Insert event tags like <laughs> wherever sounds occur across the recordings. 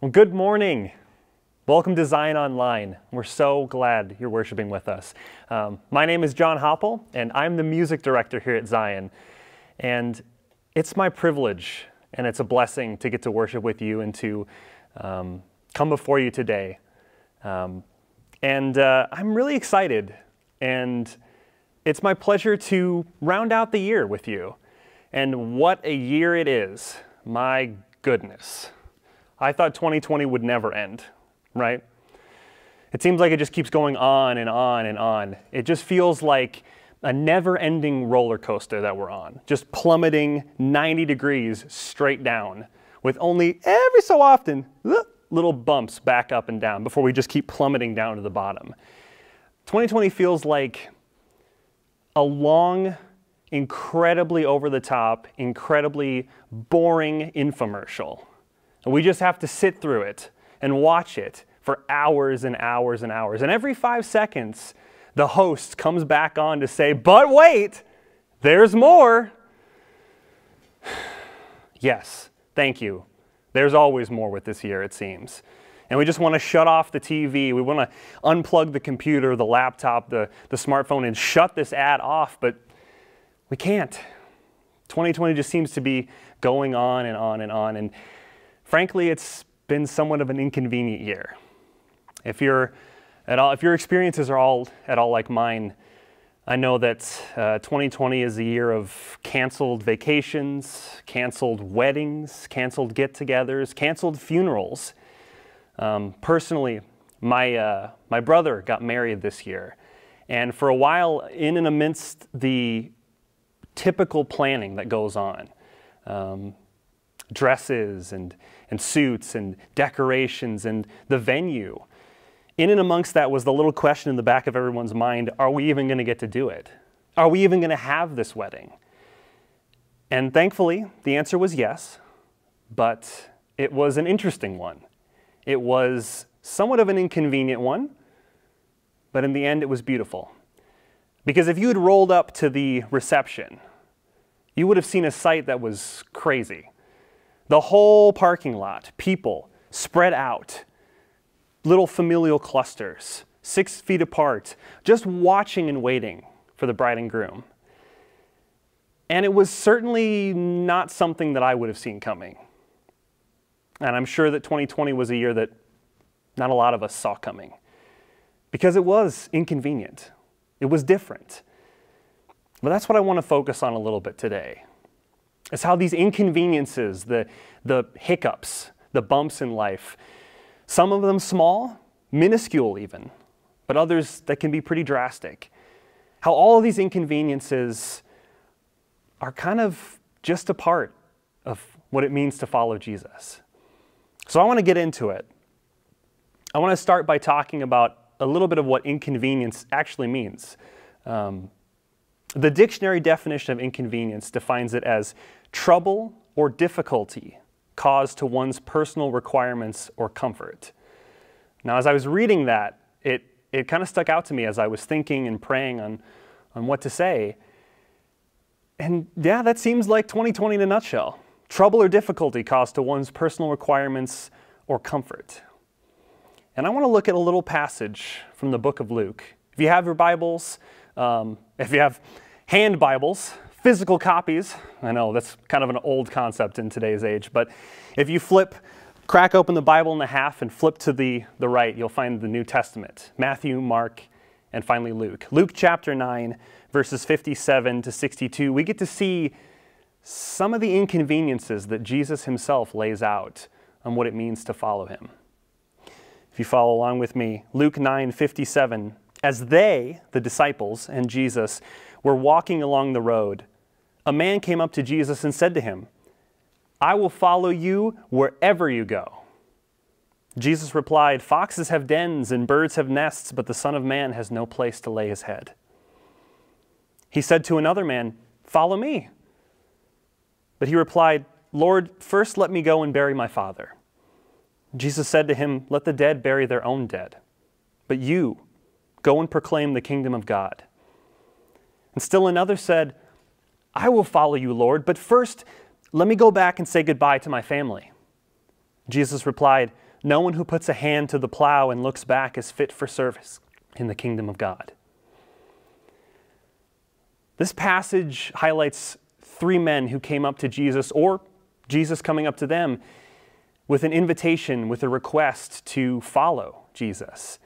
Well, good morning. Welcome to Zion Online. We're so glad you're worshiping with us. Um, my name is John Hoppel, and I'm the music director here at Zion. And it's my privilege and it's a blessing to get to worship with you and to um, come before you today. Um, and uh, I'm really excited, and it's my pleasure to round out the year with you. And what a year it is! My goodness. I thought 2020 would never end, right? It seems like it just keeps going on and on and on. It just feels like a never ending roller coaster that we're on, just plummeting 90 degrees straight down with only every so often uh, little bumps back up and down before we just keep plummeting down to the bottom. 2020 feels like a long, incredibly over the top, incredibly boring infomercial. And we just have to sit through it and watch it for hours and hours and hours. And every five seconds, the host comes back on to say, But wait, there's more. <sighs> yes, thank you. There's always more with this year, it seems. And we just want to shut off the TV. We want to unplug the computer, the laptop, the, the smartphone, and shut this ad off, but we can't. 2020 just seems to be going on and on and on. And frankly, it's been somewhat of an inconvenient year. If at all, if your experiences are all at all like mine, I know that uh, 2020 is a year of canceled vacations, canceled weddings, canceled get-togethers, canceled funerals. Um, personally, my uh, my brother got married this year, and for a while, in and amidst the typical planning that goes on, um, dresses and and suits and decorations and the venue in and amongst that was the little question in the back of everyone's mind are we even going to get to do it? Are we even going to have this wedding? And thankfully, the answer was yes, but it was an interesting one. It was somewhat of an inconvenient one, but in the end, it was beautiful. Because if you had rolled up to the reception, you would have seen a sight that was crazy. The whole parking lot, people spread out, little familial clusters, six feet apart, just watching and waiting for the bride and groom. And it was certainly not something that I would have seen coming. And I'm sure that 2020 was a year that not a lot of us saw coming because it was inconvenient. It was different. But that's what I want to focus on a little bit today. Is how these inconveniences, the, the hiccups, the bumps in life, some of them small, minuscule even, but others that can be pretty drastic. How all of these inconveniences are kind of just a part of what it means to follow Jesus. So I want to get into it. I want to start by talking about a little bit of what inconvenience actually means. Um, the dictionary definition of inconvenience defines it as trouble or difficulty caused to one's personal requirements or comfort. Now, as I was reading that, it, it kind of stuck out to me as I was thinking and praying on, on what to say. And yeah, that seems like 2020 in a nutshell. Trouble or difficulty caused to one's personal requirements or comfort. And I want to look at a little passage from the book of Luke. If you have your Bibles, um, if you have hand Bibles, physical copies. I know that's kind of an old concept in today's age, but if you flip, crack open the Bible in the half and flip to the, the right, you'll find the New Testament Matthew, Mark, and finally Luke. Luke chapter 9, verses 57 to 62, we get to see some of the inconveniences that Jesus himself lays out on what it means to follow him. If you follow along with me, Luke 9 57, as they, the disciples, and Jesus were walking along the road, a man came up to Jesus and said to him, I will follow you wherever you go. Jesus replied, Foxes have dens and birds have nests, but the Son of Man has no place to lay his head. He said to another man, Follow me. But he replied, Lord, first let me go and bury my father. Jesus said to him, Let the dead bury their own dead. But you, go and proclaim the kingdom of God. And still another said, I will follow you, Lord, but first let me go back and say goodbye to my family. Jesus replied, No one who puts a hand to the plow and looks back is fit for service in the kingdom of God. This passage highlights three men who came up to Jesus, or Jesus coming up to them, with an invitation, with a request to follow Jesus.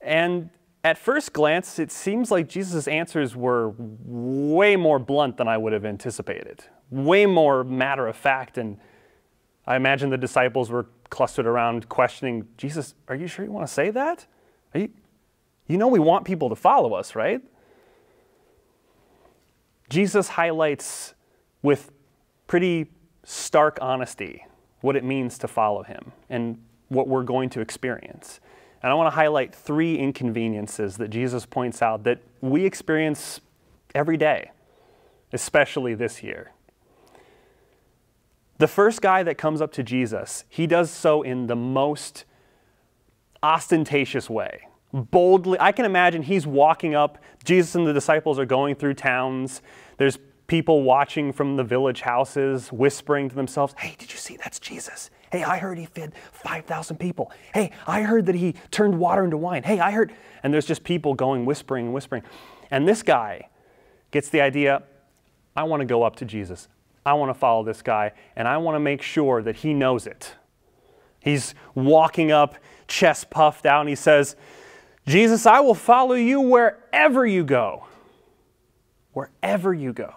And at first glance, it seems like Jesus' answers were way more blunt than I would have anticipated, way more matter of fact. And I imagine the disciples were clustered around questioning Jesus, Are you sure you want to say that? You, you know, we want people to follow us, right? Jesus highlights with pretty stark honesty what it means to follow him and what we're going to experience. And I want to highlight three inconveniences that Jesus points out that we experience every day, especially this year. The first guy that comes up to Jesus, he does so in the most ostentatious way. Boldly, I can imagine he's walking up. Jesus and the disciples are going through towns. There's people watching from the village houses, whispering to themselves, Hey, did you see? That's Jesus. Hey, I heard he fed 5,000 people. Hey, I heard that he turned water into wine. Hey, I heard. And there's just people going whispering and whispering. And this guy gets the idea I want to go up to Jesus. I want to follow this guy, and I want to make sure that he knows it. He's walking up, chest puffed out, and he says, Jesus, I will follow you wherever you go. Wherever you go.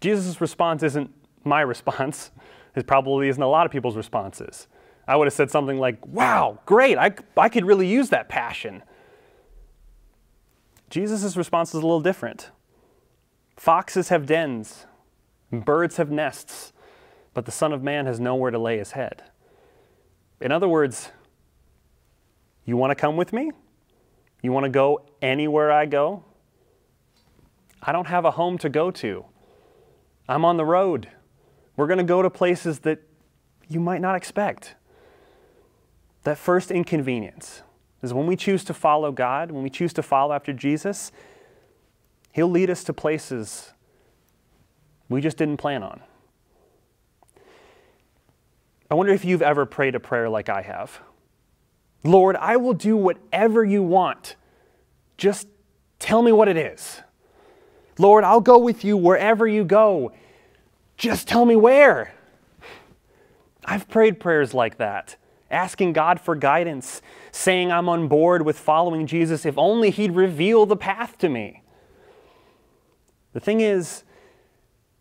Jesus' response isn't my <laughs> response. It probably isn't a lot of people's responses. I would have said something like, wow, great, I, I could really use that passion. Jesus' response is a little different. Foxes have dens, birds have nests, but the Son of Man has nowhere to lay his head. In other words, you want to come with me? You want to go anywhere I go? I don't have a home to go to. I'm on the road. We're going to go to places that you might not expect. That first inconvenience is when we choose to follow God, when we choose to follow after Jesus, He'll lead us to places we just didn't plan on. I wonder if you've ever prayed a prayer like I have. Lord, I will do whatever you want. Just tell me what it is. Lord, I'll go with you wherever you go. Just tell me where. I've prayed prayers like that, asking God for guidance, saying I'm on board with following Jesus if only He'd reveal the path to me. The thing is,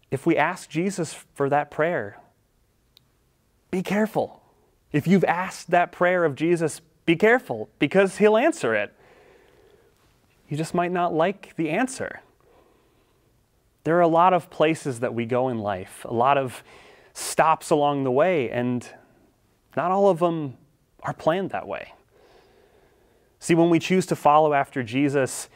if we ask Jesus for that prayer, be careful. If you've asked that prayer of Jesus, be careful because He'll answer it. You just might not like the answer. There are a lot of places that we go in life, a lot of stops along the way, and not all of them are planned that way. See, when we choose to follow after Jesus,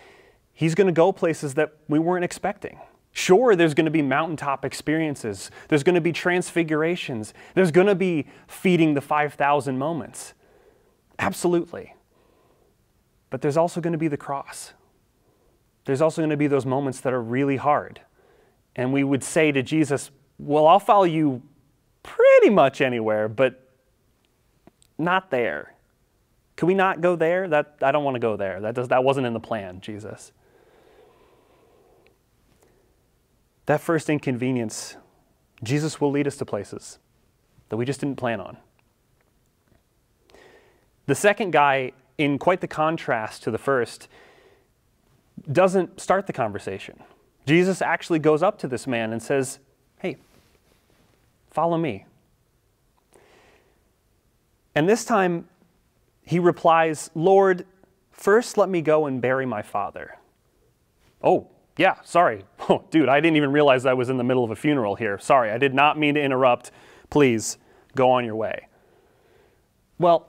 He's going to go places that we weren't expecting. Sure, there's going to be mountaintop experiences, there's going to be transfigurations, there's going to be feeding the 5,000 moments. Absolutely. But there's also going to be the cross. There's also going to be those moments that are really hard and we would say to Jesus, Well, I'll follow you pretty much anywhere, but not there. Can we not go there? That, I don't want to go there. That, does, that wasn't in the plan, Jesus. That first inconvenience, Jesus will lead us to places that we just didn't plan on. The second guy, in quite the contrast to the first, doesn't start the conversation. Jesus actually goes up to this man and says, Hey, follow me. And this time he replies, Lord, first let me go and bury my father. Oh, yeah, sorry. <laughs> Oh, dude, I didn't even realize I was in the middle of a funeral here. Sorry, I did not mean to interrupt. Please go on your way. Well,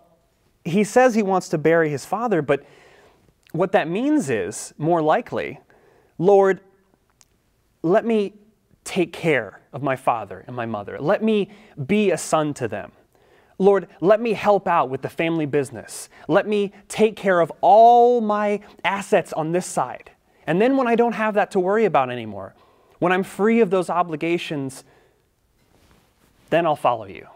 he says he wants to bury his father, but what that means is, more likely, Lord, let me take care of my father and my mother. Let me be a son to them. Lord, let me help out with the family business. Let me take care of all my assets on this side. And then when I don't have that to worry about anymore, when I'm free of those obligations, then I'll follow you.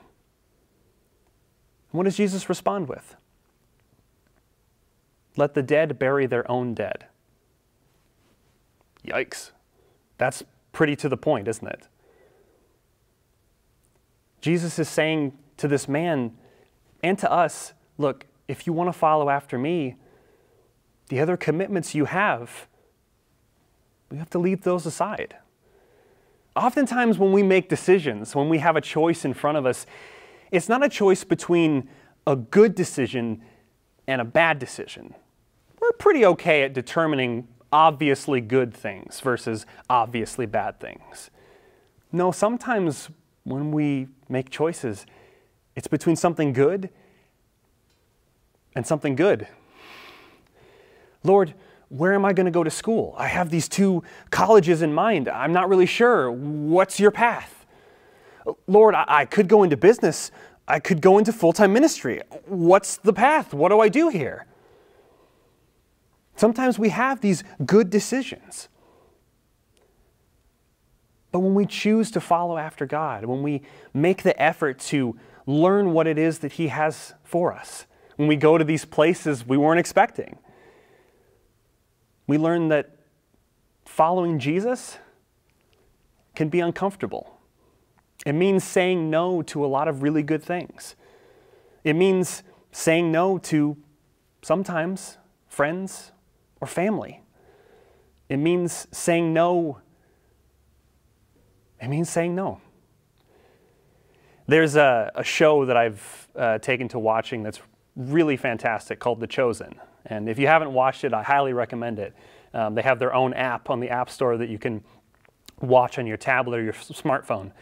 What does Jesus respond with? Let the dead bury their own dead. Yikes. That's pretty to the point, isn't it? Jesus is saying to this man and to us look, if you want to follow after me, the other commitments you have, we have to leave those aside. Oftentimes, when we make decisions, when we have a choice in front of us, it's not a choice between a good decision and a bad decision. We're pretty okay at determining obviously good things versus obviously bad things. No, sometimes when we make choices, it's between something good and something good. Lord, where am I going to go to school? I have these two colleges in mind. I'm not really sure. What's your path? Lord, I, I could go into business. I could go into full time ministry. What's the path? What do I do here? Sometimes we have these good decisions. But when we choose to follow after God, when we make the effort to learn what it is that He has for us, when we go to these places we weren't expecting, we learn that following Jesus can be uncomfortable. It means saying no to a lot of really good things. It means saying no to sometimes friends or family. It means saying no. It means saying no. There's a, a show that I've uh, taken to watching that's really fantastic called The Chosen. And if you haven't watched it, I highly recommend it. Um, they have their own app on the App Store that you can watch on your tablet or your smartphone.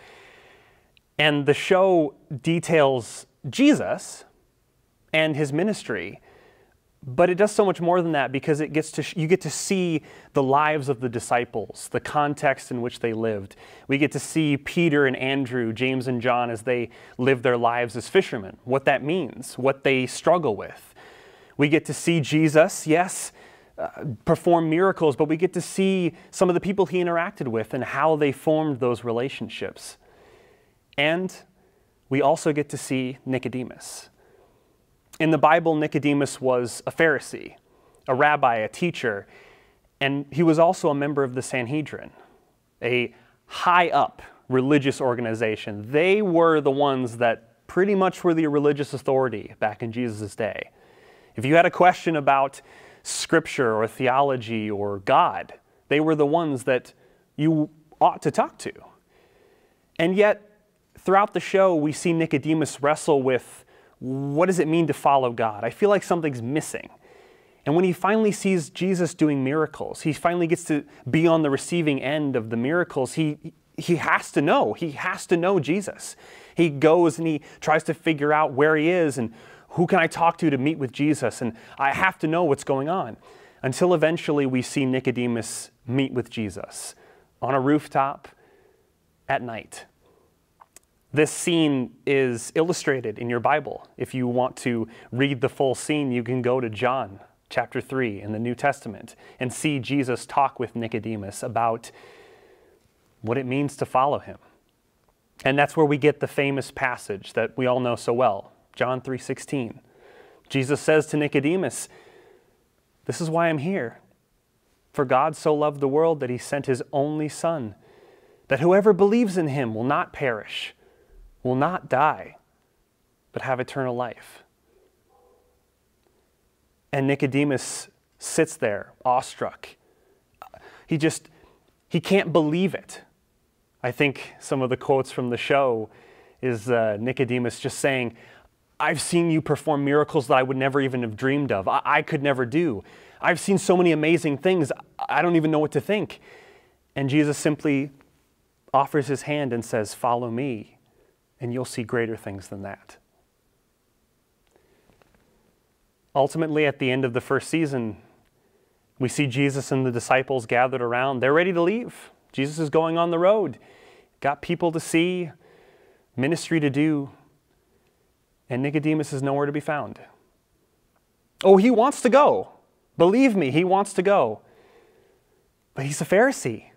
And the show details Jesus and his ministry, but it does so much more than that because it gets to you get to see the lives of the disciples, the context in which they lived. We get to see Peter and Andrew, James and John as they live their lives as fishermen, what that means, what they struggle with. We get to see Jesus, yes, uh, perform miracles, but we get to see some of the people he interacted with and how they formed those relationships. And we also get to see Nicodemus. In the Bible, Nicodemus was a Pharisee, a rabbi, a teacher, and he was also a member of the Sanhedrin, a high up religious organization. They were the ones that pretty much were the religious authority back in Jesus' day. If you had a question about scripture or theology or God, they were the ones that you ought to talk to. And yet, throughout the show, we see Nicodemus wrestle with what does it mean to follow God? I feel like something's missing. And when he finally sees Jesus doing miracles, he finally gets to be on the receiving end of the miracles, he, he has to know. He has to know Jesus. He goes and he tries to figure out where he is and who can I talk to to meet with Jesus, and I have to know what's going on. Until eventually we see Nicodemus meet with Jesus on a rooftop at night. This scene is illustrated in your Bible. If you want to read the full scene, you can go to John chapter 3 in the New Testament and see Jesus talk with Nicodemus about what it means to follow him. And that's where we get the famous passage that we all know so well, John 3:16. Jesus says to Nicodemus, "This is why I'm here. For God so loved the world that he sent his only son, that whoever believes in him will not perish, will not die, but have eternal life. And Nicodemus sits there, awestruck. He just, he can't believe it. I think some of the quotes from the show is uh, Nicodemus just saying, I've seen you perform miracles that I would never even have dreamed of. I, I could never do. I've seen so many amazing things, I don't even know what to think. And Jesus simply offers his hand and says, Follow me and you'll see greater things than that. Ultimately, at the end of the first season, we see Jesus and the disciples gathered around. They're ready to leave. Jesus is going on the road, got people to see, ministry to do, and Nicodemus is nowhere to be found. Oh, he wants to go. Believe me, he wants to go. But he's a Pharisee.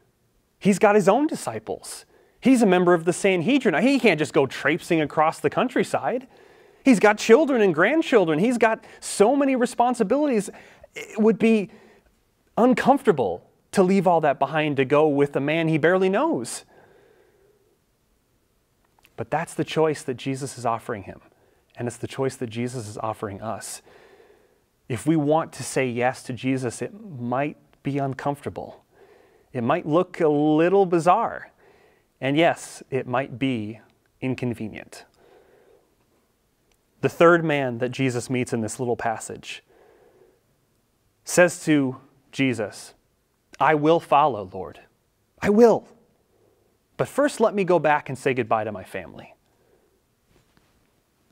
He's got his own disciples. He's a member of the Sanhedrin. He can't just go traipsing across the countryside. He's got children and grandchildren. He's got so many responsibilities. It would be uncomfortable to leave all that behind to go with a man he barely knows. But that's the choice that Jesus is offering him. And it's the choice that Jesus is offering us. If we want to say yes to Jesus, it might be uncomfortable. It might look a little bizarre. And yes, it might be inconvenient. The third man that Jesus meets in this little passage says to Jesus, I will follow, Lord. I will. But first, let me go back and say goodbye to my family.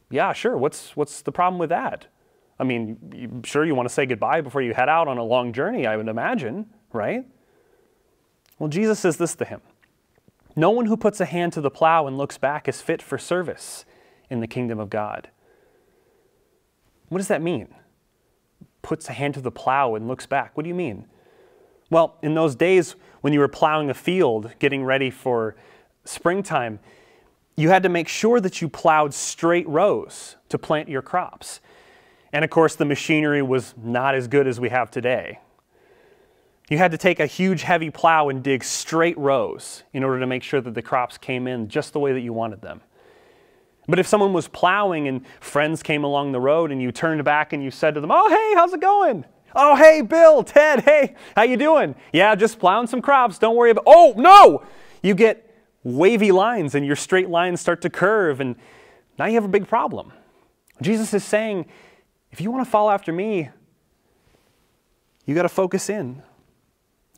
Yeah, sure. What's, what's the problem with that? I mean, sure, you want to say goodbye before you head out on a long journey, I would imagine, right? Well, Jesus says this to him No one who puts a hand to the plow and looks back is fit for service in the kingdom of God. What does that mean? Puts a hand to the plow and looks back. What do you mean? Well, in those days when you were plowing a field, getting ready for springtime, you had to make sure that you plowed straight rows to plant your crops. And of course, the machinery was not as good as we have today. You had to take a huge, heavy plow and dig straight rows in order to make sure that the crops came in just the way that you wanted them. But if someone was plowing and friends came along the road and you turned back and you said to them, "Oh, hey, how's it going?" "Oh, hey, Bill, Ted, hey, how you doing?" "Yeah, just plowing some crops. Don't worry about." "Oh, no!" You get wavy lines and your straight lines start to curve and now you have a big problem. Jesus is saying, if you want to follow after me, you got to focus in.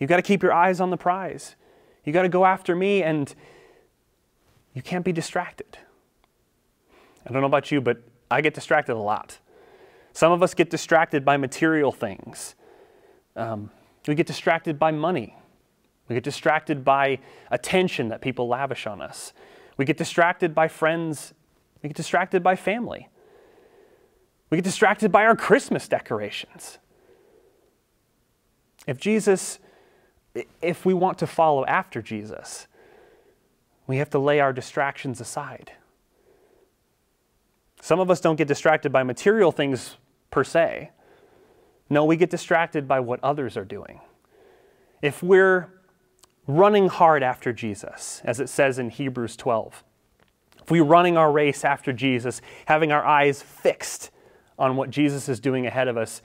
You got to keep your eyes on the prize. You've got to go after me and you can't be distracted. I don't know about you, but I get distracted a lot. Some of us get distracted by material things. Um, we get distracted by money. We get distracted by attention that people lavish on us. We get distracted by friends. We get distracted by family. We get distracted by our Christmas decorations. If Jesus, if we want to follow after Jesus, we have to lay our distractions aside. Some of us don't get distracted by material things per se. No, we get distracted by what others are doing. If we're running hard after Jesus, as it says in Hebrews 12, if we're running our race after Jesus, having our eyes fixed on what Jesus is doing ahead of us,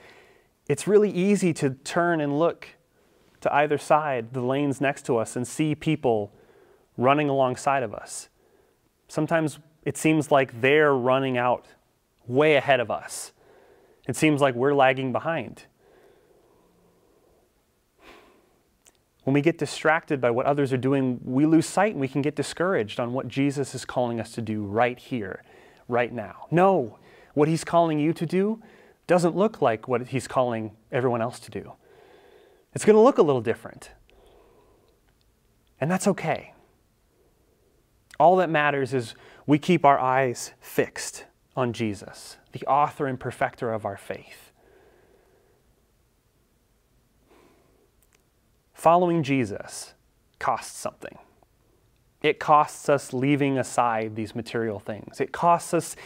it's really easy to turn and look to either side, the lanes next to us, and see people running alongside of us. Sometimes it seems like they're running out way ahead of us. It seems like we're lagging behind. When we get distracted by what others are doing, we lose sight and we can get discouraged on what Jesus is calling us to do right here, right now. No, what he's calling you to do doesn't look like what he's calling everyone else to do. It's going to look a little different. And that's okay. All that matters is we keep our eyes fixed on Jesus, the author and perfecter of our faith. Following Jesus costs something. It costs us leaving aside these material things. It costs us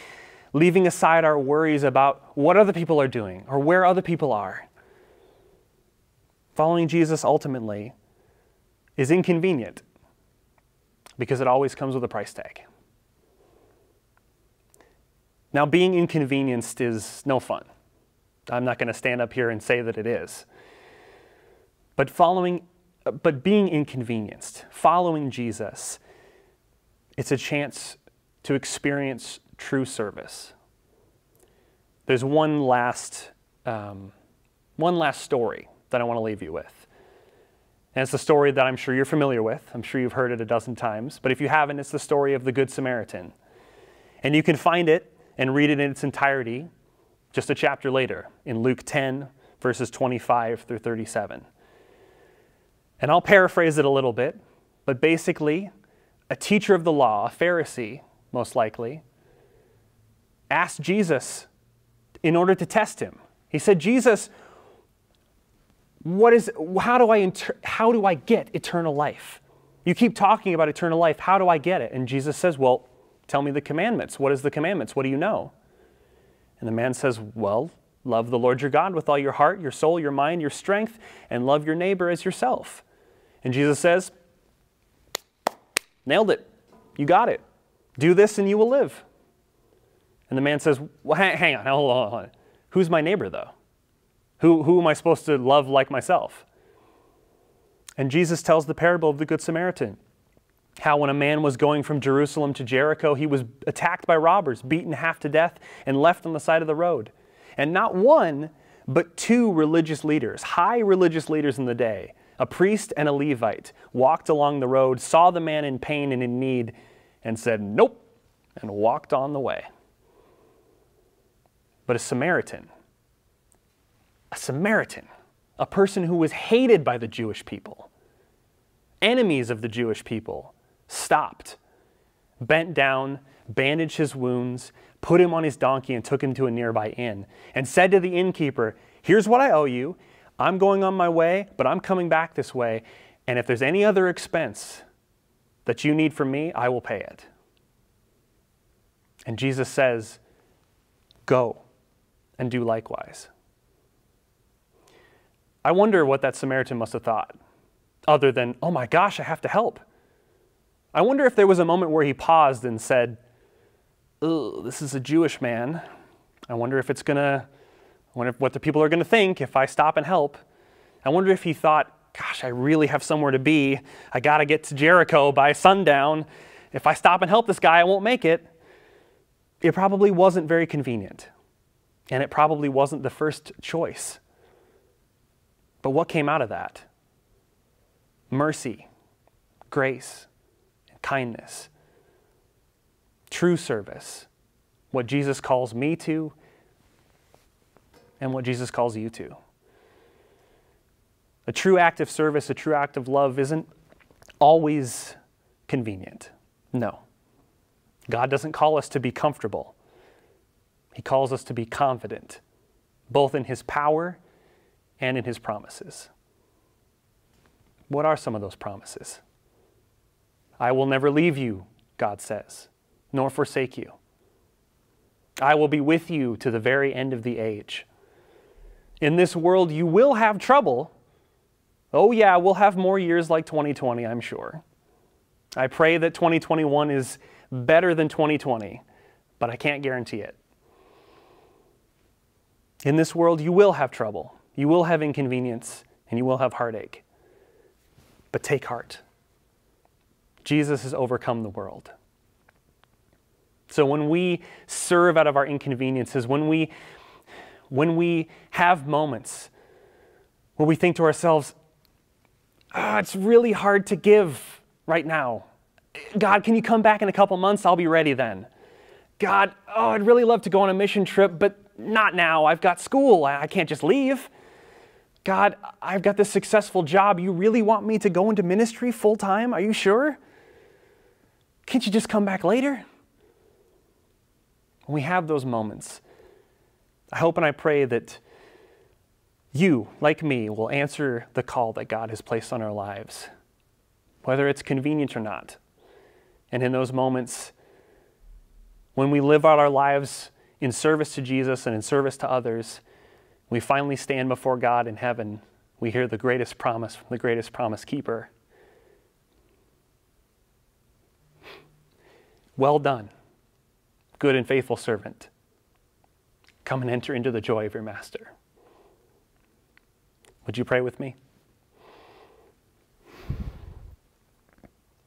leaving aside our worries about what other people are doing or where other people are. Following Jesus ultimately is inconvenient because it always comes with a price tag. Now, being inconvenienced is no fun. I'm not going to stand up here and say that it is. But following, but being inconvenienced, following Jesus, it's a chance to experience true service. There's one last, um, one last story that I want to leave you with. And it's the story that I'm sure you're familiar with. I'm sure you've heard it a dozen times. But if you haven't, it's the story of the Good Samaritan. And you can find it and read it in its entirety just a chapter later in Luke 10, verses 25 through 37. And I'll paraphrase it a little bit, but basically, a teacher of the law, a Pharisee, most likely, asked Jesus in order to test him. He said, Jesus, what is, how, do I inter- how do I get eternal life? You keep talking about eternal life. How do I get it? And Jesus says, Well, Tell me the commandments. What is the commandments? What do you know? And the man says, Well, love the Lord your God with all your heart, your soul, your mind, your strength, and love your neighbor as yourself. And Jesus says, Nailed it. You got it. Do this and you will live. And the man says, well, hang, on, hold on, hold on. Who's my neighbor, though? Who, who am I supposed to love like myself? And Jesus tells the parable of the Good Samaritan. How, when a man was going from Jerusalem to Jericho, he was attacked by robbers, beaten half to death, and left on the side of the road. And not one, but two religious leaders, high religious leaders in the day, a priest and a Levite, walked along the road, saw the man in pain and in need, and said, Nope, and walked on the way. But a Samaritan, a Samaritan, a person who was hated by the Jewish people, enemies of the Jewish people, stopped, bent down, bandaged his wounds, put him on his donkey, and took him to a nearby inn, and said to the innkeeper, Here's what I owe you. I'm going on my way, but I'm coming back this way. And if there's any other expense that you need from me, I will pay it. And Jesus says, Go and do likewise. I wonder what that Samaritan must have thought, other than, oh my gosh, I have to help. I wonder if there was a moment where he paused and said, oh, this is a Jewish man. I wonder if it's going to, I wonder what the people are going to think if I stop and help. I wonder if he thought, gosh, I really have somewhere to be. I got to get to Jericho by sundown. If I stop and help this guy, I won't make it. It probably wasn't very convenient. And it probably wasn't the first choice. But what came out of that? Mercy, grace, kindness, true service, what Jesus calls me to, and what Jesus calls you to. A true act of service, a true act of love isn't always convenient. No. God doesn't call us to be comfortable. He calls us to be confident, both in His power and in His promises. What are some of those promises? I will never leave you, God says, nor forsake you. I will be with you to the very end of the age. In this world, you will have trouble. Oh, yeah, we'll have more years like 2020, I'm sure. I pray that 2021 is better than 2020, but I can't guarantee it. In this world, you will have trouble, you will have inconvenience, and you will have heartache. But take heart. Jesus has overcome the world. So when we serve out of our inconveniences, when we, when we have moments where we think to ourselves, oh, it's really hard to give right now. God, can you come back in a couple months? I'll be ready then. God, oh, I'd really love to go on a mission trip, but not now. I've got school. I can't just leave. God, I've got this successful job. You really want me to go into ministry full time? Are you sure? Can't you just come back later? When we have those moments, I hope and I pray that you, like me, will answer the call that God has placed on our lives, whether it's convenient or not. And in those moments, when we live out our lives in service to Jesus and in service to others, we finally stand before God in heaven. We hear the greatest promise from the greatest promise keeper. Well done, good and faithful servant. Come and enter into the joy of your master. Would you pray with me?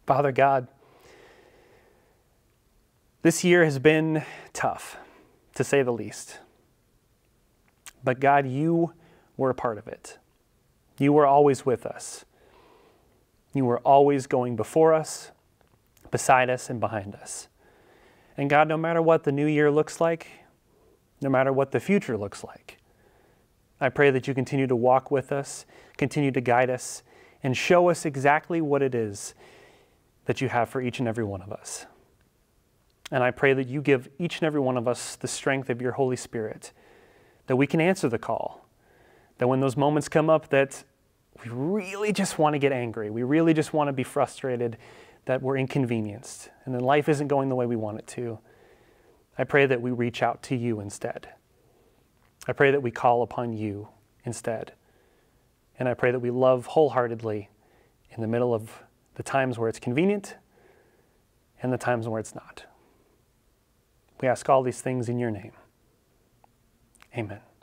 Father God, this year has been tough to say the least. But God, you were a part of it. You were always with us. You were always going before us, beside us, and behind us. And God, no matter what the new year looks like, no matter what the future looks like, I pray that you continue to walk with us, continue to guide us, and show us exactly what it is that you have for each and every one of us. And I pray that you give each and every one of us the strength of your Holy Spirit, that we can answer the call, that when those moments come up that we really just want to get angry, we really just want to be frustrated, that we're inconvenienced, and then life isn't going the way we want it to. I pray that we reach out to you instead, I pray that we call upon you instead. And I pray that we love wholeheartedly in the middle of the times where it's convenient and the times where it's not. We ask all these things in your name. Amen.